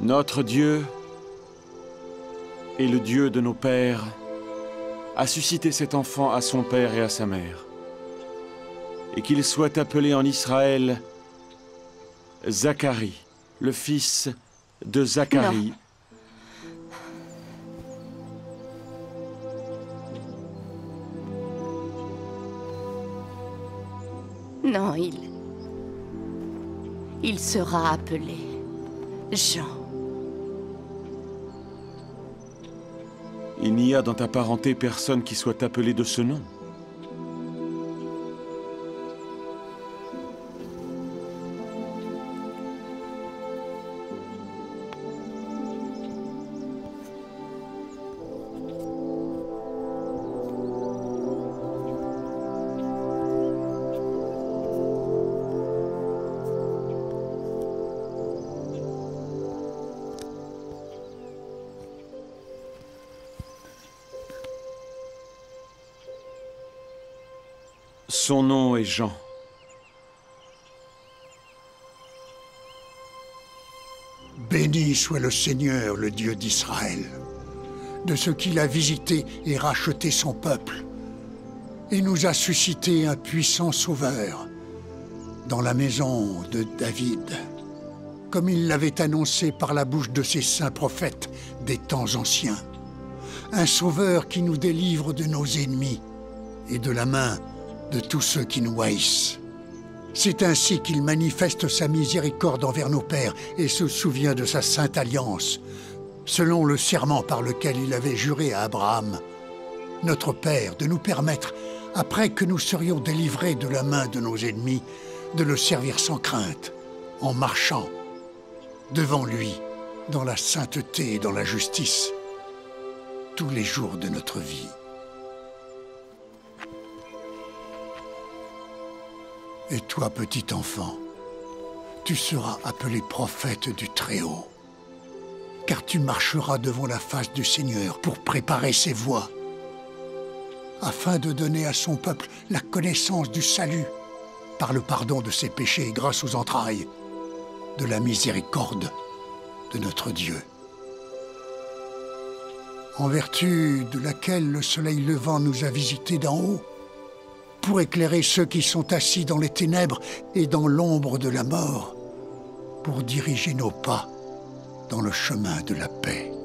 Notre Dieu et le Dieu de nos pères a suscité cet enfant à son père et à sa mère, et qu'il soit appelé en Israël Zacharie, le fils de Zacharie. Non, il... Sera appelé Jean. Il n'y a dans ta parenté personne qui soit appelé de ce nom. Son nom est Jean. Béni soit le Seigneur, le Dieu d'Israël, de ce qu'il a visité et racheté son peuple, et nous a suscité un puissant sauveur dans la maison de David, comme il l'avait annoncé par la bouche de ses saints prophètes des temps anciens. Un sauveur qui nous délivre de nos ennemis et de la main de tous ceux qui nous haïssent. C'est ainsi qu'il manifeste sa miséricorde envers nos pères et se souvient de sa sainte alliance, selon le serment par lequel il avait juré à Abraham, notre Père, de nous permettre, après que nous serions délivrés de la main de nos ennemis, de le servir sans crainte, en marchant devant lui, dans la sainteté et dans la justice, tous les jours de notre vie. Et toi, petit enfant, tu seras appelé prophète du Très-Haut, car tu marcheras devant la face du Seigneur pour préparer ses voies, afin de donner à son peuple la connaissance du salut, par le pardon de ses péchés grâce aux entrailles de la miséricorde de notre Dieu, en vertu de laquelle le soleil levant nous a visités d'en haut, pour éclairer ceux qui sont assis dans les ténèbres et dans l'ombre de la mort, pour diriger nos pas dans le chemin de la paix.